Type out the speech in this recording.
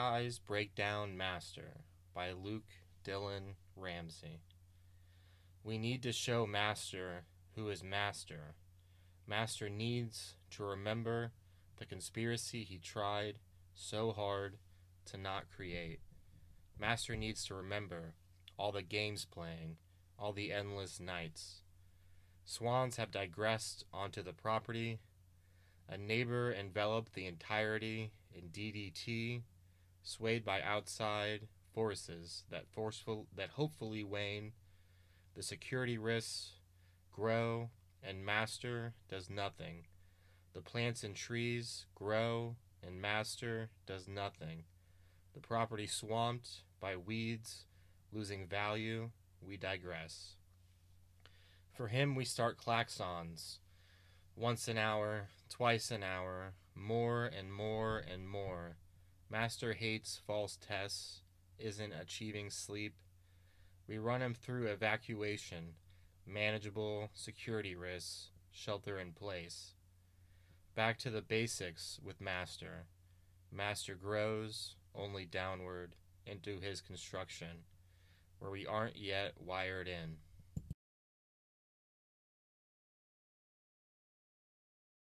AI's Breakdown Master by Luke Dylan Ramsey. We need to show Master who is Master. Master needs to remember the conspiracy he tried so hard to not create. Master needs to remember all the games playing, all the endless nights. Swans have digressed onto the property. A neighbor enveloped the entirety in DDT, swayed by outside forces that forceful that hopefully wane. The security risks grow, and master does nothing. The plants and trees grow, and master does nothing. The property swamped by weeds, losing value, we digress. For him, we start klaxons. Once an hour, twice an hour, more and more and more. Master hates false tests, isn't achieving sleep. We run him through evacuation, manageable security risks, shelter in place. Back to the basics with Master. Master grows only downward into his construction, where we aren't yet wired in.